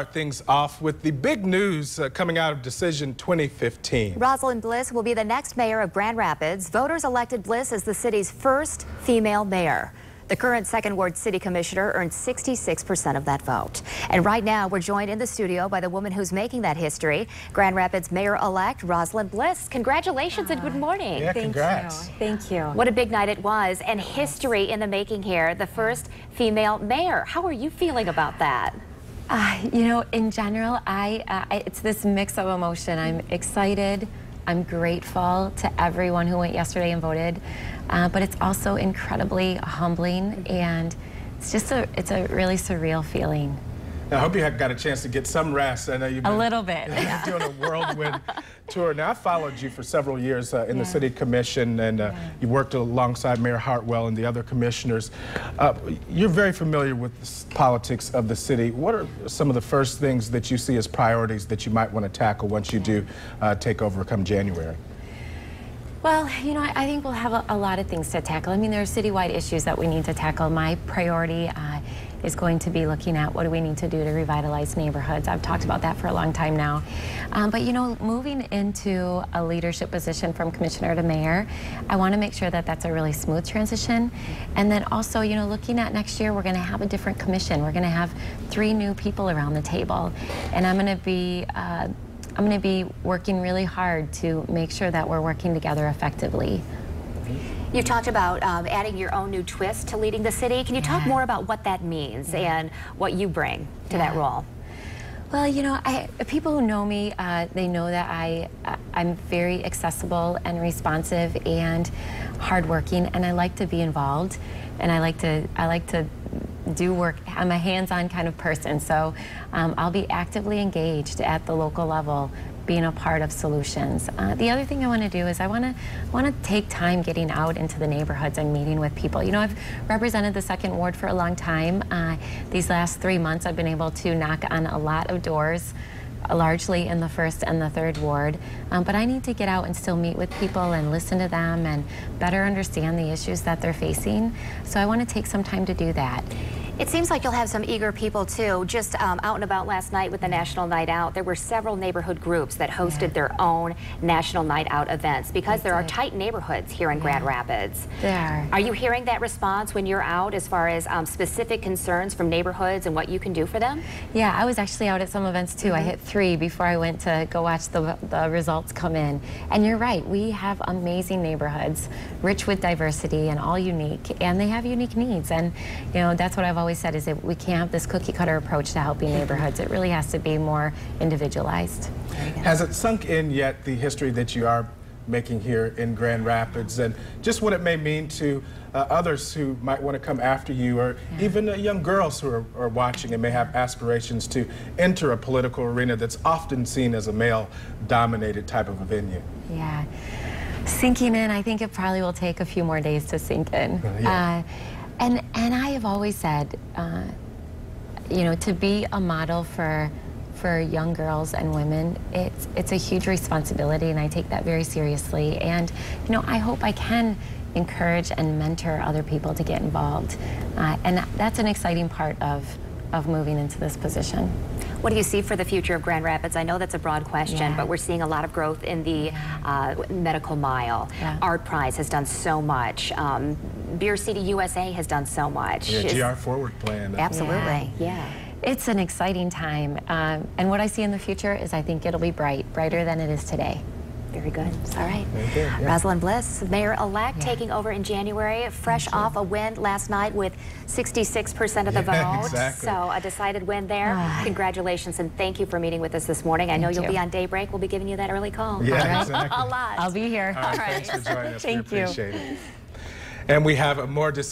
Start things off with the big news uh, coming out of Decision 2015. Rosalynn Bliss will be the next mayor of Grand Rapids. Voters elected Bliss as the city's first female mayor. The current second ward city commissioner earned 66% of that vote. And right now, we're joined in the studio by the woman who's making that history, Grand Rapids Mayor-elect Rosalynn Bliss. Congratulations uh, and good morning. Yeah, Thank congrats. You. Thank you. What a big night it was, and history in the making here. The first female mayor. How are you feeling about that? Uh, you know, in general, I, uh, I, it's this mix of emotion. I'm excited. I'm grateful to everyone who went yesterday and voted, uh, but it's also incredibly humbling, and it's just a it's a really surreal feeling. I hope you have got a chance to get some rest. I know you've been, a little bit. Yeah. doing a whirlwind tour. Now, I followed you for several years uh, in yeah. the city commission, and uh, yeah. you worked alongside Mayor Heartwell and the other commissioners. Uh, you're very familiar with the politics of the city. What are some of the first things that you see as priorities that you might want to tackle once you do uh, take over come January? Well, you know, I think we'll have a, a, lot of things to tackle. I mean, there are citywide issues that we need to tackle. My priority uh, is going to be looking at what do we need to do to revitalize neighborhoods. I've talked about that for a long time now. Um, but, you know, moving into a leadership position from commissioner to mayor, I want to make sure that that's a really smooth transition. And then also, you know, looking at next year, we're going to have a different commission. We're going to have three new people around the table. And I'm going to be uh, I'm going to be working really hard to make sure that we're working together effectively. You talked about um, adding your own new twist to leading the city. Can you yeah. talk more about what that means yeah. and what you bring to yeah. that role? Well, you know, I, people who know me, uh, they know that I, I'm very accessible and responsive and hardworking, and I like to be involved, and I like to, I like to do work. I'm a hands-on kind of person, so um, I'll be actively engaged at the local level, being a part of solutions. Uh, the other thing I want to do is I want to want to take time getting out into the neighborhoods and meeting with people. You know, I've represented the second ward for a long time. Uh, these last three months, I've been able to knock on a lot of doors largely in the first and the third ward. Um, but I need to get out and still meet with people and listen to them and better understand the issues that they're facing. So I want to take some time to do that. It seems like you'll have some eager people too. Just um, out and about last night with the National Night Out, there were several neighborhood groups that hosted yeah. their own National Night Out events because there are tight neighborhoods here in yeah. Grand Rapids. There are. Are you hearing that response when you're out as far as um, specific concerns from neighborhoods and what you can do for them? Yeah, I was actually out at some events too. Mm -hmm. I mm-hmm. hit three before I went to go watch the, the results come in. And you're right, we have amazing neighborhoods, rich with diversity and all unique, and they have unique needs. And, you know, that's what I've always said is that we can't have this cookie cutter approach to helping neighborhoods. It really has to be more individualized. Has it sunk in yet the history that you are making here in Grand Rapids and just what it may mean to uh, others who might want to come after you or yeah. even uh, young girls who are, are, watching and may have aspirations to enter a political arena that's often seen as a male dominated type of a venue. Yeah. Sinking in, I think it probably will take a few more days to sink in. Uh, yeah. And, and I have always said, uh, you know, to be a model for, for young girls and women, it's, it's a huge responsibility, and I take that very seriously. And, you know, I hope I can encourage and mentor other people to get involved. Uh, and that's an exciting part of, of moving into this position. What do you see for the future of Grand Rapids? I know that's a broad question, yeah. but we're seeing a lot of growth in the uh, medical mile. Yeah. ArtPrize has done so much. Um, Beer City USA has done so much. Yeah, GR Forward Plan. Absolutely, yeah. yeah. It's an exciting time. Um, and what I see in the future is I think it'll be bright, brighter than it is today. Very good. All right. Very good, yeah. Rosalynn Bliss, mayor-elect, yeah. taking over in January, fresh off a win last night with 66% of the yeah, vote. Exactly. So a decided win there. Ah. Congratulations and thank you for meeting with us this morning. I know you'll you. be on daybreak. We'll be giving you that early call. Yeah, exactly. a lot. I'll be here. All right, All right. Thanks for joining us. thank we appreciate you. it. And we have more decisions.